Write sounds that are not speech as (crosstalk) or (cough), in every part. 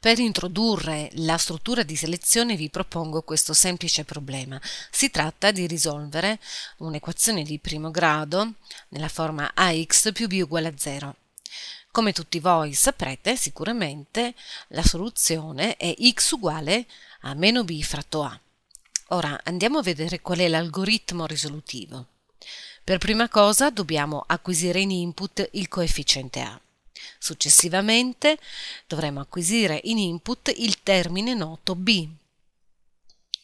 Per introdurre la struttura di selezione vi propongo questo semplice problema. Si tratta di risolvere un'equazione di primo grado nella forma ax più b uguale a 0. Come tutti voi saprete sicuramente la soluzione è x uguale a meno b fratto a. Ora andiamo a vedere qual è l'algoritmo risolutivo. Per prima cosa dobbiamo acquisire in input il coefficiente a. Successivamente dovremo acquisire in input il termine noto b.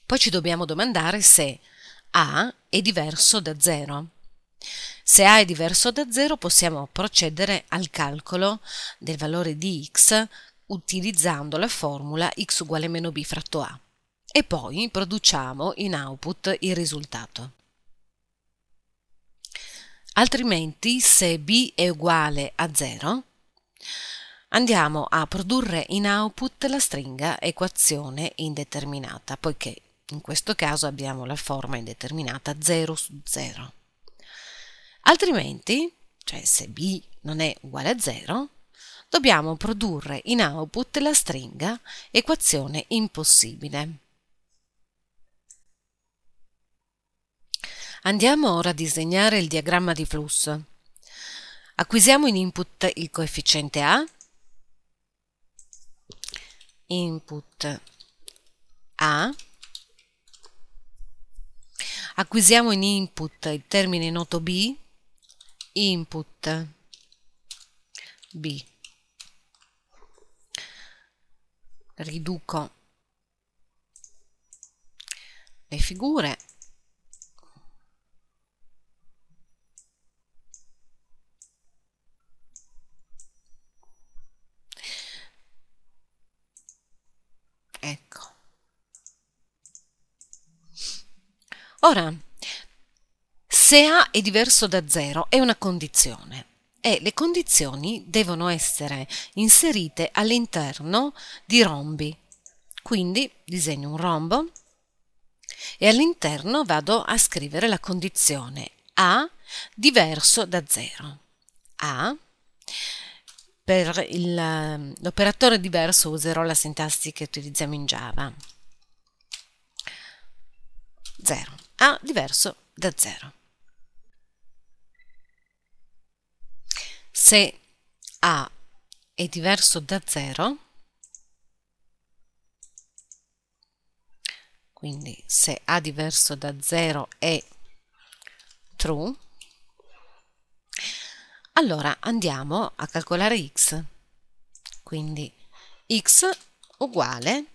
Poi ci dobbiamo domandare se a è diverso da 0. Se a è diverso da 0 possiamo procedere al calcolo del valore di x utilizzando la formula x uguale meno b fratto a e poi produciamo in output il risultato. Altrimenti, se b è uguale a 0, andiamo a produrre in output la stringa equazione indeterminata, poiché in questo caso abbiamo la forma indeterminata 0 su 0. Altrimenti, cioè se b non è uguale a 0, dobbiamo produrre in output la stringa equazione impossibile. Andiamo ora a disegnare il diagramma di flusso. Acquisiamo in input il coefficiente A, input A, acquisiamo in input il termine noto B, input B. Riduco le figure Ora, se A è diverso da 0 è una condizione e le condizioni devono essere inserite all'interno di rombi. Quindi disegno un rombo e all'interno vado a scrivere la condizione A diverso da 0. A per l'operatore diverso userò la sintassi che utilizziamo in Java. 0. A diverso da 0. Se A è diverso da 0, quindi se A diverso da 0 è true, allora andiamo a calcolare x. Quindi x uguale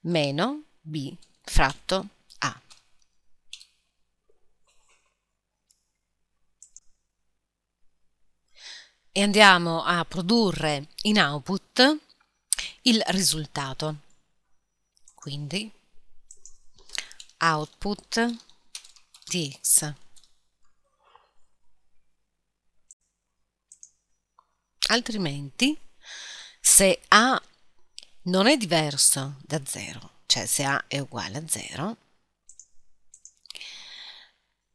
meno b fratto e andiamo a produrre in output il risultato. Quindi output di x. Altrimenti, se A non è diverso da 0, cioè se A è uguale a 0,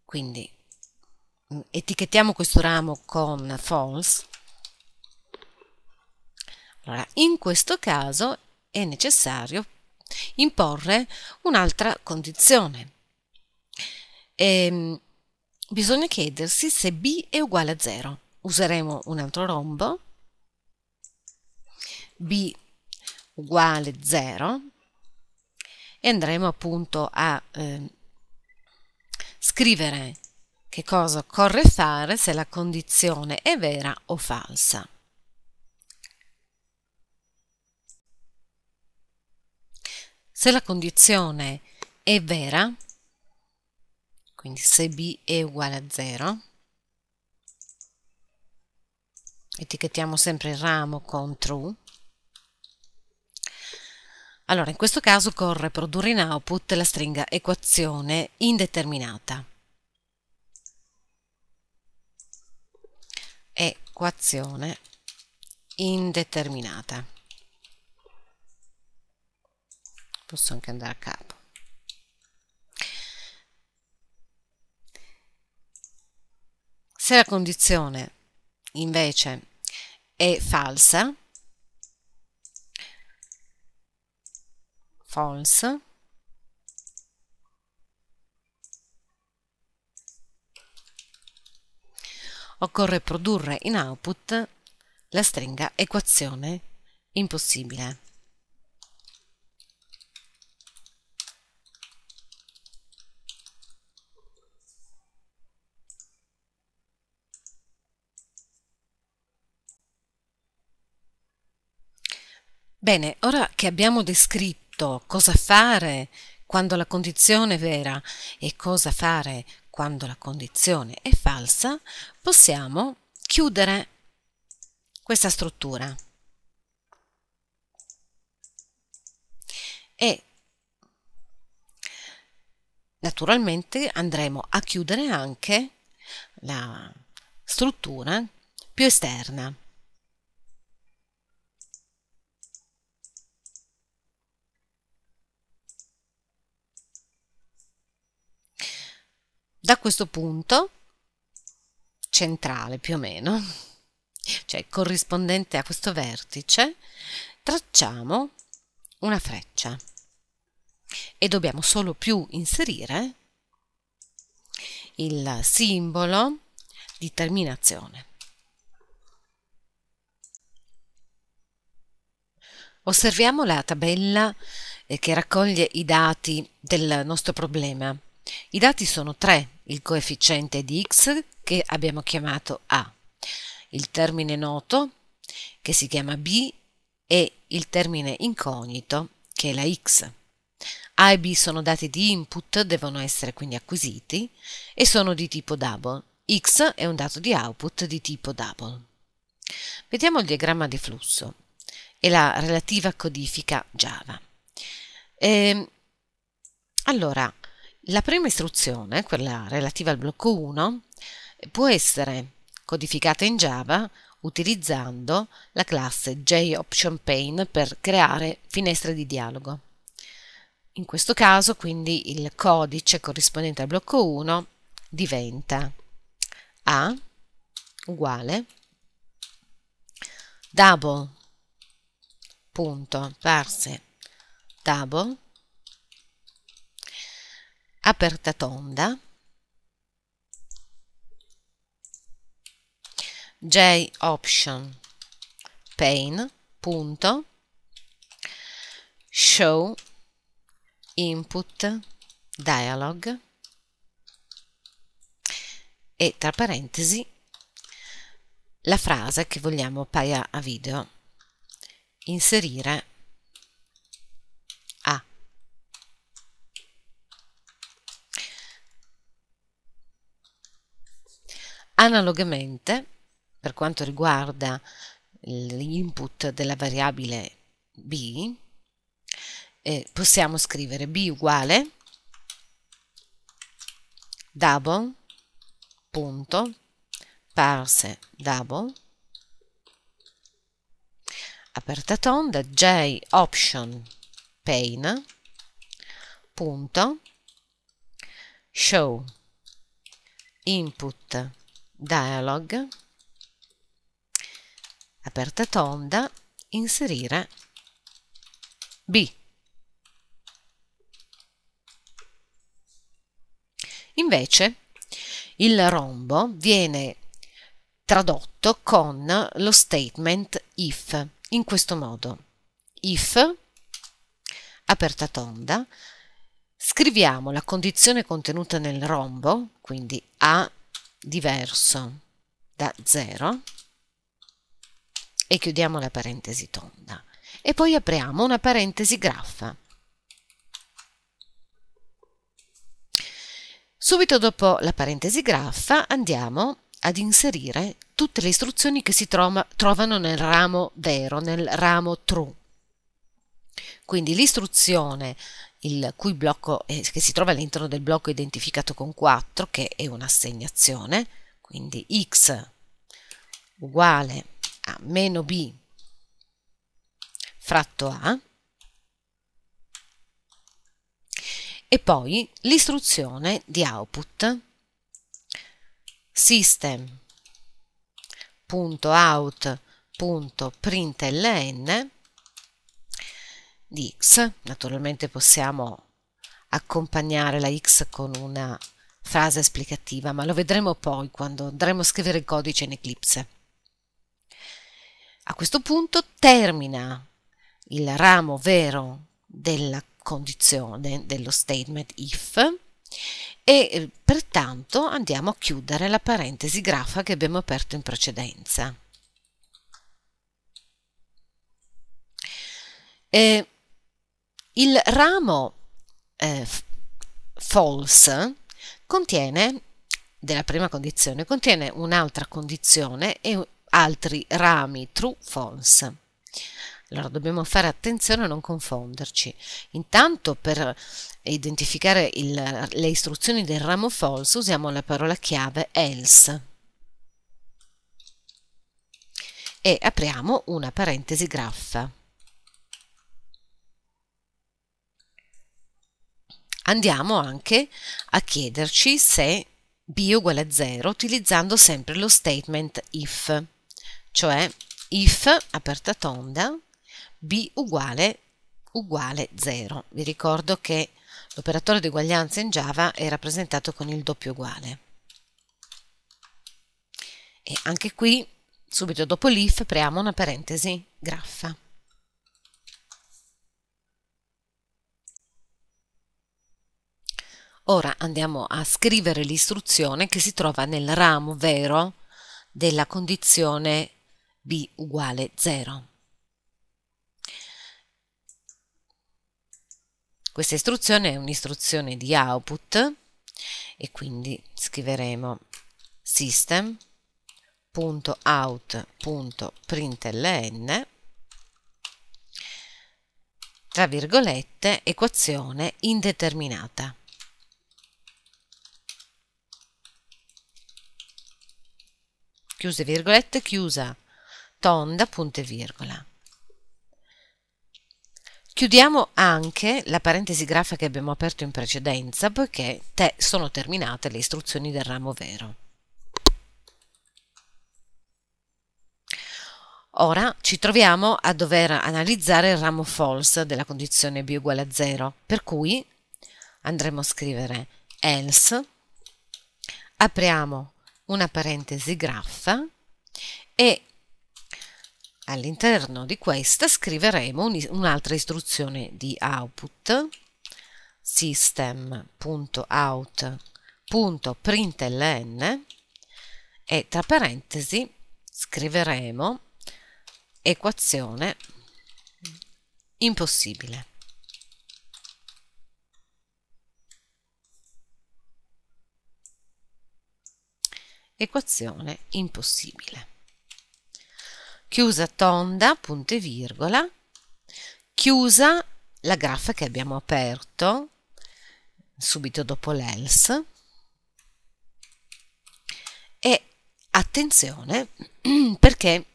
quindi mm, etichettiamo questo ramo con false, allora, in questo caso è necessario imporre un'altra condizione. E, ehm, bisogna chiedersi se b è uguale a 0. Useremo un altro rombo, b uguale 0 e andremo appunto a eh, scrivere che cosa occorre fare se la condizione è vera o falsa. Se la condizione è vera, quindi se b è uguale a 0, etichettiamo sempre il ramo con true, allora in questo caso occorre produrre in output la stringa equazione indeterminata. Equazione indeterminata. Posso anche andare a capo se la condizione invece è falsa false occorre produrre in output la stringa equazione impossibile. Bene, ora che abbiamo descritto cosa fare quando la condizione è vera e cosa fare quando la condizione è falsa, possiamo chiudere questa struttura. E naturalmente andremo a chiudere anche la struttura più esterna. Da questo punto centrale più o meno, cioè corrispondente a questo vertice, tracciamo una freccia e dobbiamo solo più inserire il simbolo di terminazione. Osserviamo la tabella eh, che raccoglie i dati del nostro problema. I dati sono tre, il coefficiente di x che abbiamo chiamato a, il termine noto che si chiama b e il termine incognito che è la x. A e B sono dati di input, devono essere quindi acquisiti e sono di tipo double. X è un dato di output di tipo double. Vediamo il diagramma di flusso e la relativa codifica Java. E, ehm, allora, la prima istruzione, quella relativa al blocco 1, può essere codificata in Java utilizzando la classe JOptionPane per creare finestre di dialogo. In questo caso quindi il codice corrispondente al blocco 1 diventa A uguale double punto parse double aperta tonda. J option pane punto. Show input dialog e tra parentesi la frase che vogliamo paia a video. Inserire a analogamente per quanto riguarda l'input della variabile b, eh, possiamo scrivere b uguale double punto parse double aperta tonda j option pane punto show input dialog aperta tonda, inserire B. Invece il rombo viene tradotto con lo statement if in questo modo. If, aperta tonda, scriviamo la condizione contenuta nel rombo, quindi A diverso da 0, e chiudiamo la parentesi tonda e poi apriamo una parentesi graffa. Subito dopo la parentesi graffa andiamo ad inserire tutte le istruzioni che si trova, trovano nel ramo vero, nel ramo true. Quindi l'istruzione il cui blocco è, che si trova all'interno del blocco identificato con 4, che è un'assegnazione, quindi x uguale a meno b fratto a e poi l'istruzione di output system.out.println di x, naturalmente possiamo accompagnare la x con una frase esplicativa, ma lo vedremo poi quando andremo a scrivere il codice in Eclipse. A questo punto termina il ramo vero della condizione dello statement if e eh, pertanto andiamo a chiudere la parentesi grafa che abbiamo aperto in precedenza. E il ramo eh, false contiene, della prima condizione, contiene un'altra condizione e altri rami true false. Allora dobbiamo fare attenzione a non confonderci. Intanto per identificare il, le istruzioni del ramo false usiamo la parola chiave else e apriamo una parentesi graffa. Andiamo anche a chiederci se b uguale a 0 utilizzando sempre lo statement if, cioè if aperta tonda b uguale uguale 0. Vi ricordo che l'operatore di uguaglianza in Java è rappresentato con il doppio uguale. E anche qui, subito dopo l'if, apriamo una parentesi graffa. Ora andiamo a scrivere l'istruzione che si trova nel ramo vero della condizione b uguale 0. Questa istruzione è un'istruzione di output e quindi scriveremo system.out.println tra virgolette equazione indeterminata. Chiuse virgolette, chiusa, tonda, punto e virgola. Chiudiamo anche la parentesi grafica che abbiamo aperto in precedenza poiché te sono terminate le istruzioni del ramo vero. Ora ci troviamo a dover analizzare il ramo false della condizione b uguale a 0, per cui andremo a scrivere else, apriamo una parentesi graffa e all'interno di questa scriveremo un'altra istruzione di output system.out.println e tra parentesi scriveremo equazione impossibile. Equazione impossibile. Chiusa tonda, punto e virgola, chiusa la graffa che abbiamo aperto subito dopo l'else e attenzione (clears throat) perché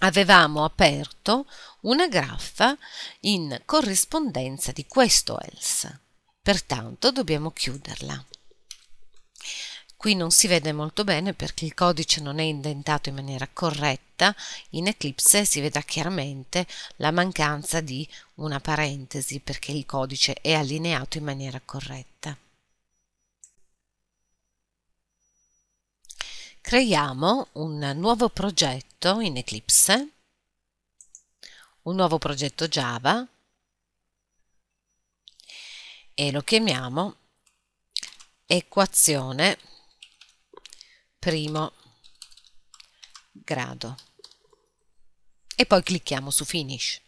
avevamo aperto una graffa in corrispondenza di questo else, pertanto dobbiamo chiuderla. Qui non si vede molto bene perché il codice non è indentato in maniera corretta, in Eclipse si vede chiaramente la mancanza di una parentesi perché il codice è allineato in maniera corretta. Creiamo un nuovo progetto in Eclipse, un nuovo progetto Java e lo chiamiamo equazione primo grado e poi clicchiamo su Finish.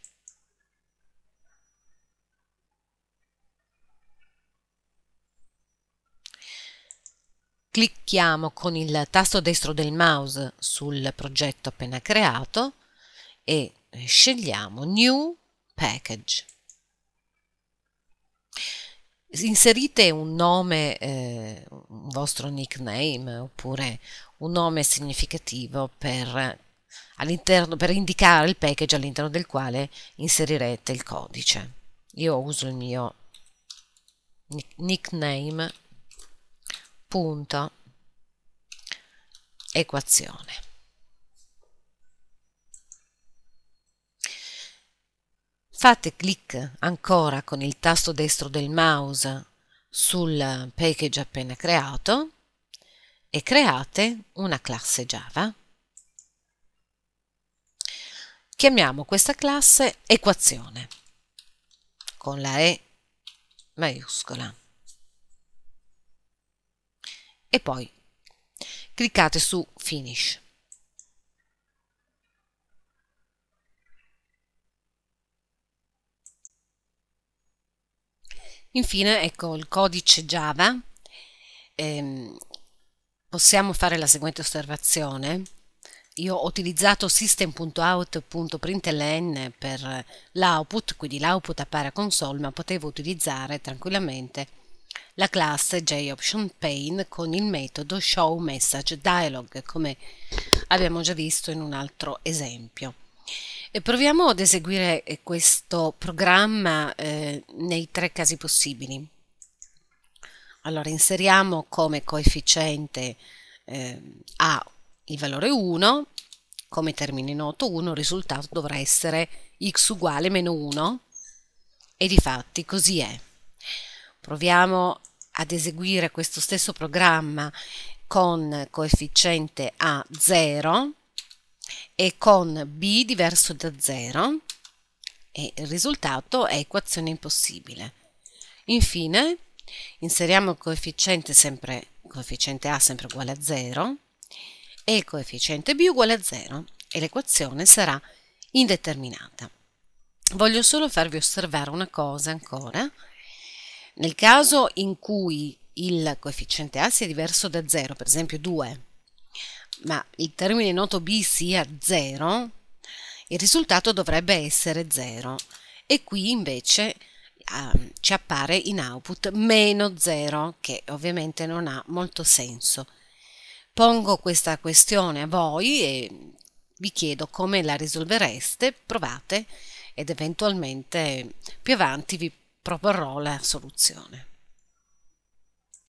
Clicchiamo con il tasto destro del mouse sul progetto appena creato e scegliamo New Package inserite un nome, eh, un vostro nickname oppure un nome significativo per, per indicare il package all'interno del quale inserirete il codice. Io uso il mio nickname punto equazione. Fate clic ancora con il tasto destro del mouse sul package appena creato e create una classe Java. Chiamiamo questa classe equazione con la E maiuscola e poi cliccate su Finish. Infine, ecco il codice Java. Eh, possiamo fare la seguente osservazione. Io ho utilizzato system.out.println per l'output, quindi l'output appare a console, ma potevo utilizzare tranquillamente la classe JOptionPane con il metodo showMessageDialog, come abbiamo già visto in un altro esempio. E proviamo ad eseguire eh, questo programma eh, nei tre casi possibili. Allora inseriamo come coefficiente eh, A il valore 1, come termine noto 1, il risultato dovrà essere x uguale meno 1 e di fatti così è. Proviamo ad eseguire questo stesso programma con coefficiente A 0 e con b diverso da 0 e il risultato è equazione impossibile. Infine inseriamo il coefficiente, sempre, coefficiente A sempre uguale a 0 e il coefficiente b uguale a 0 e l'equazione sarà indeterminata. Voglio solo farvi osservare una cosa ancora. Nel caso in cui il coefficiente A sia diverso da 0, per esempio 2, ma il termine noto b sia 0, il risultato dovrebbe essere 0 e qui invece eh, ci appare in output meno 0 che ovviamente non ha molto senso. Pongo questa questione a voi e vi chiedo come la risolvereste, provate ed eventualmente più avanti vi proporrò la soluzione.